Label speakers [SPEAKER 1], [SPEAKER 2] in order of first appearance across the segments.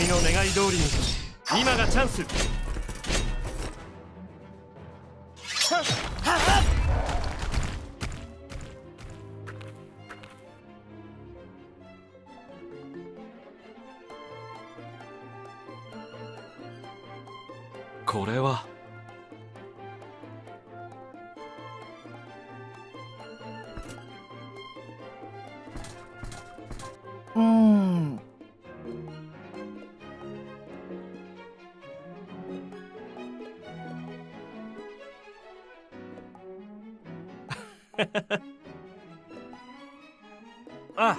[SPEAKER 1] 君の願い通りに今がチャンス。あ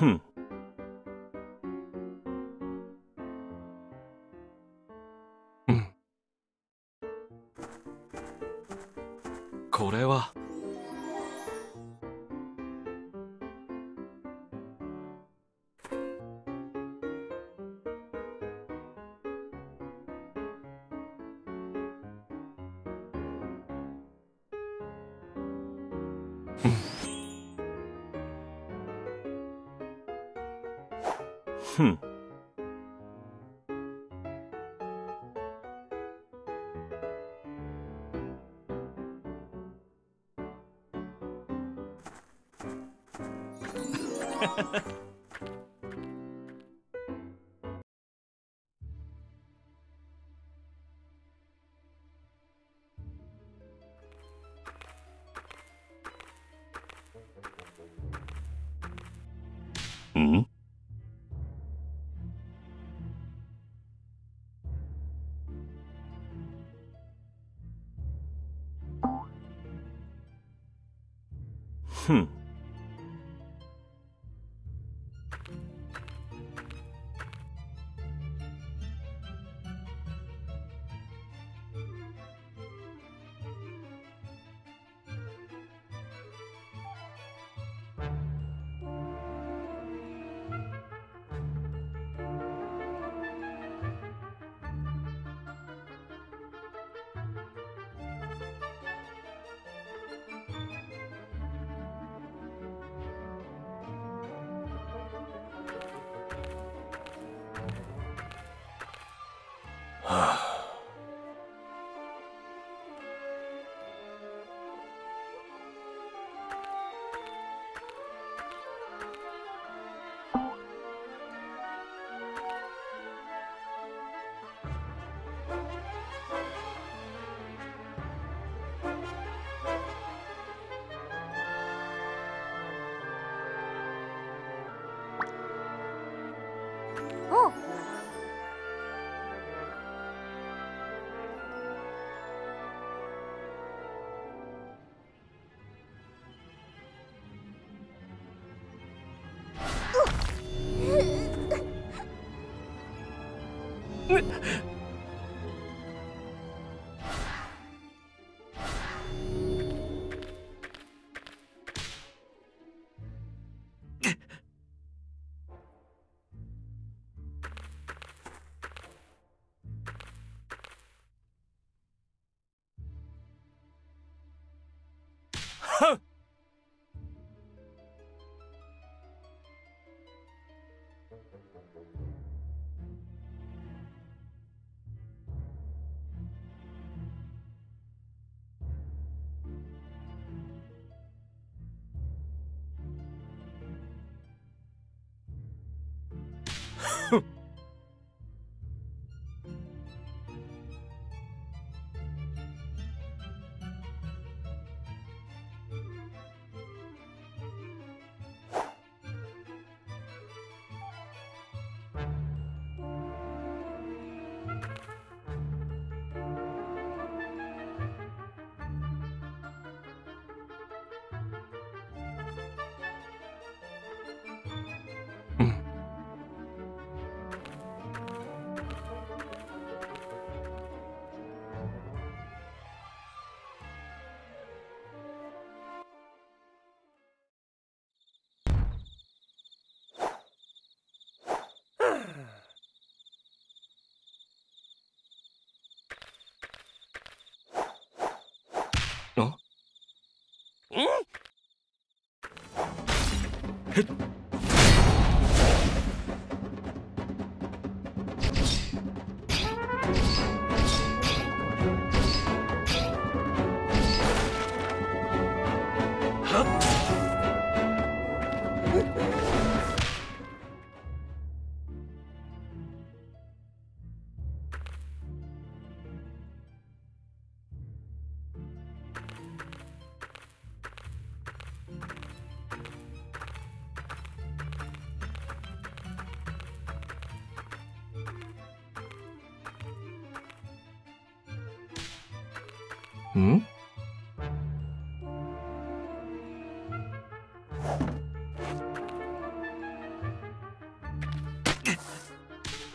[SPEAKER 1] Hmm.
[SPEAKER 2] ふ
[SPEAKER 1] Ah. Huh.
[SPEAKER 2] 嘿ん？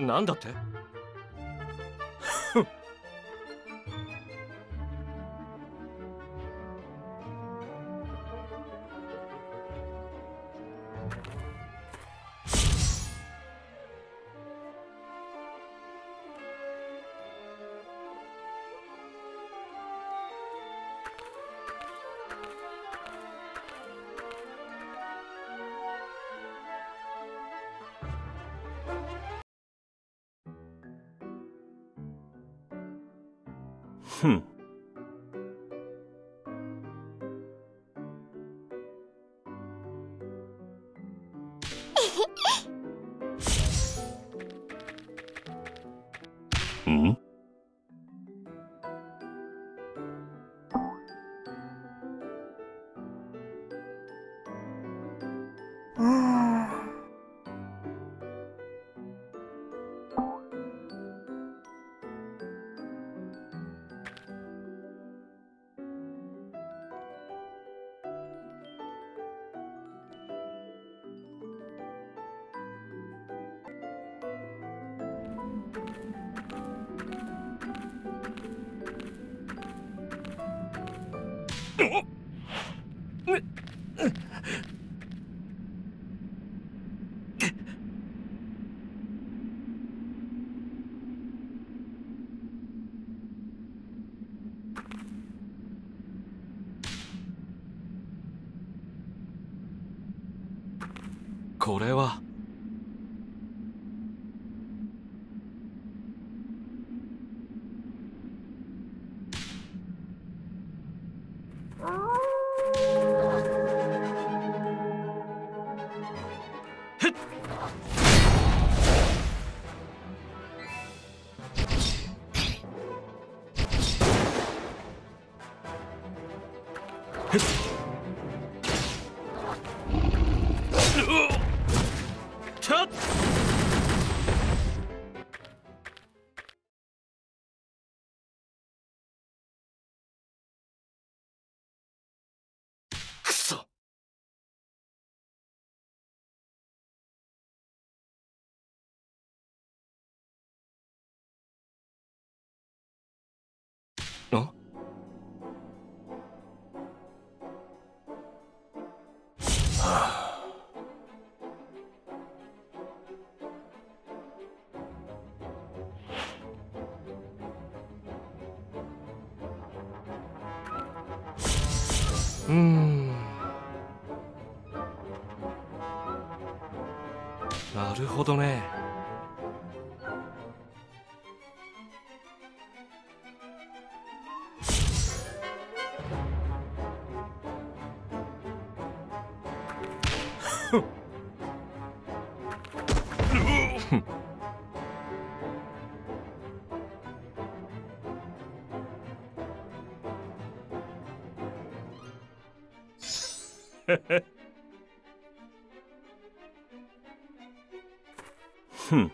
[SPEAKER 1] なんだって？Hmm. あ
[SPEAKER 2] ふ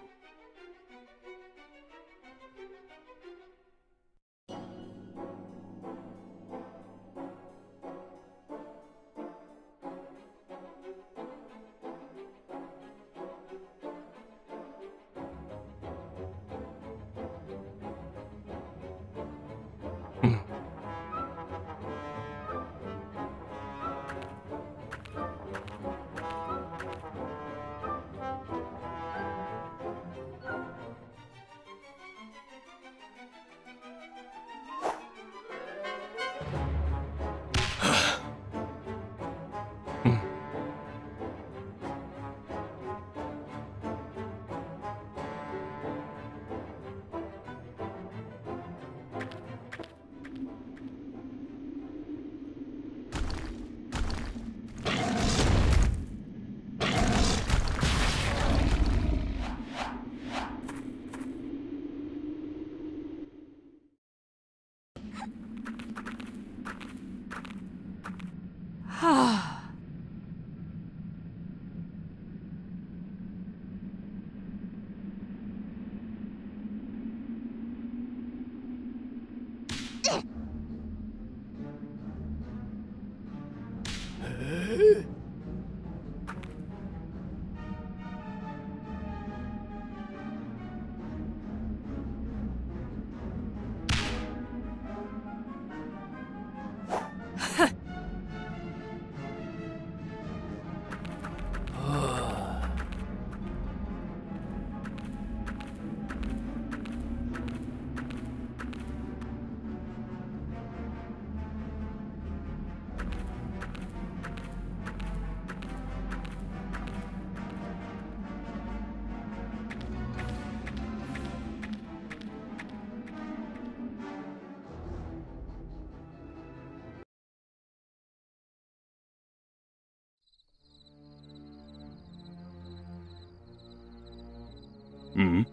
[SPEAKER 1] うん。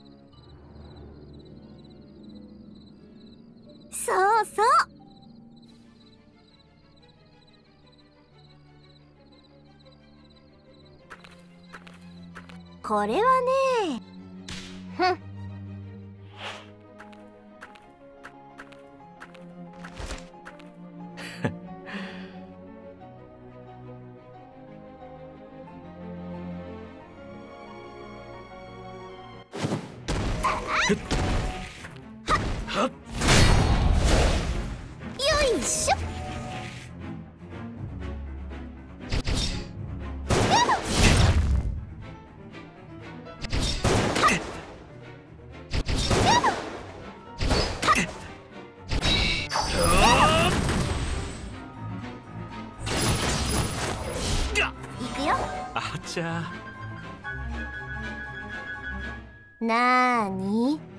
[SPEAKER 3] そうそう。これはねよいしょ。
[SPEAKER 1] あちゃ。
[SPEAKER 3] なーに？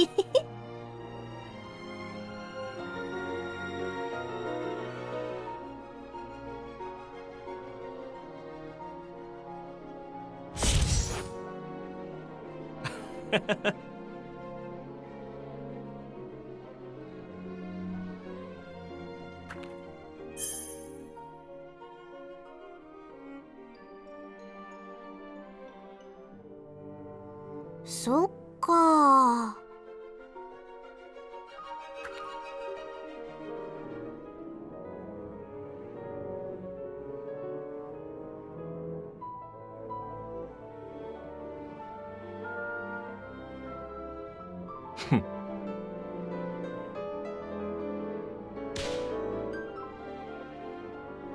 [SPEAKER 1] Hehehehe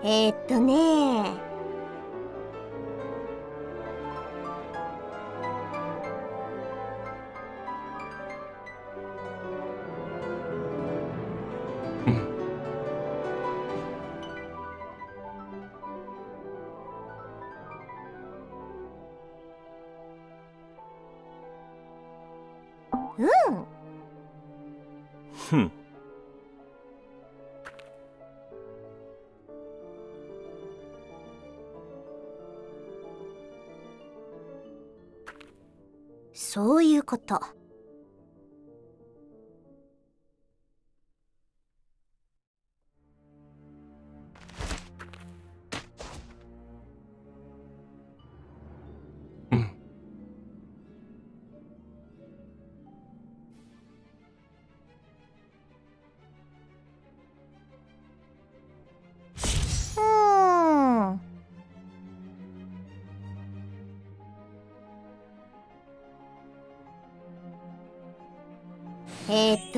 [SPEAKER 3] えー、っとねそういうこと。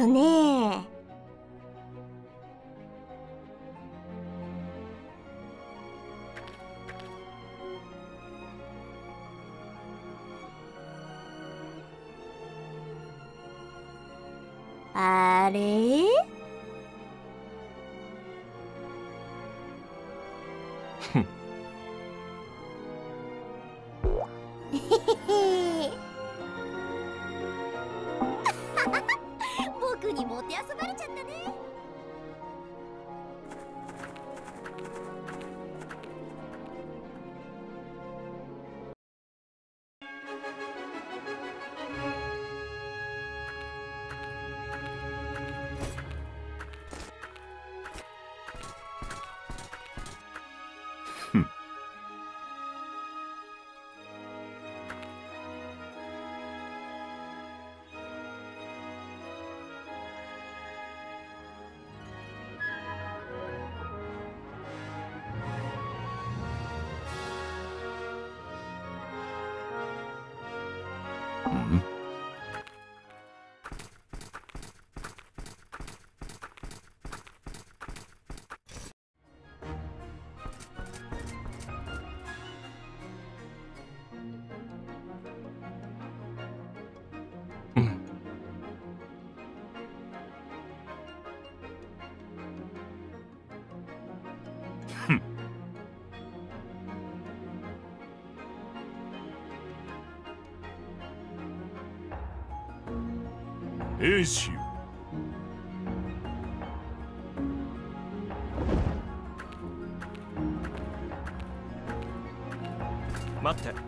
[SPEAKER 3] ね。あれ？
[SPEAKER 2] 兵士よ
[SPEAKER 1] 待って。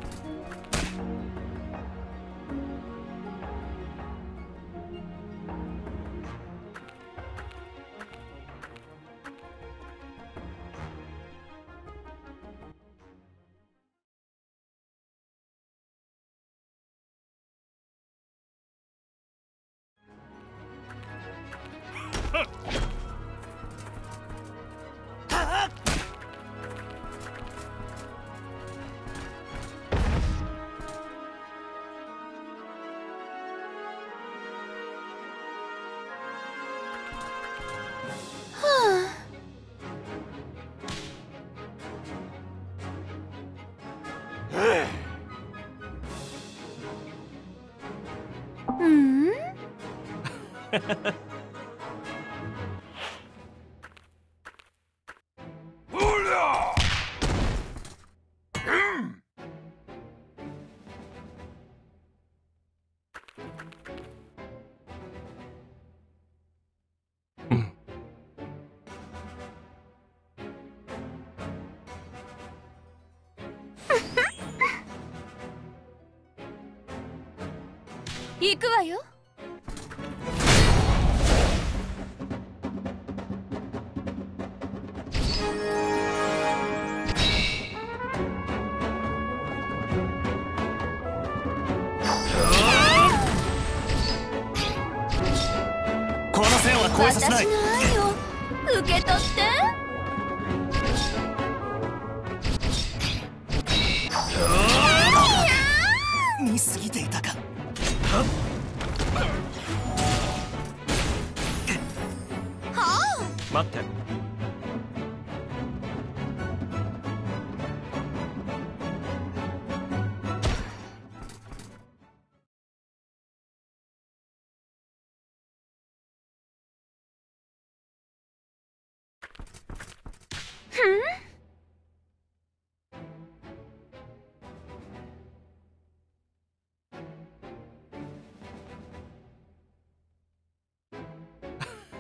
[SPEAKER 3] 行くわよ。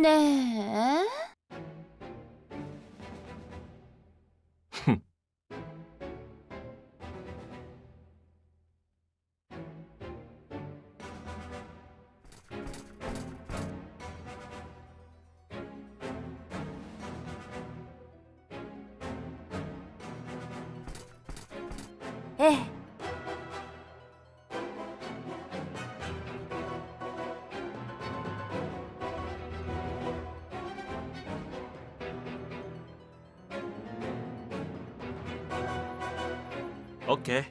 [SPEAKER 3] ねえ。ええ。
[SPEAKER 1] 给.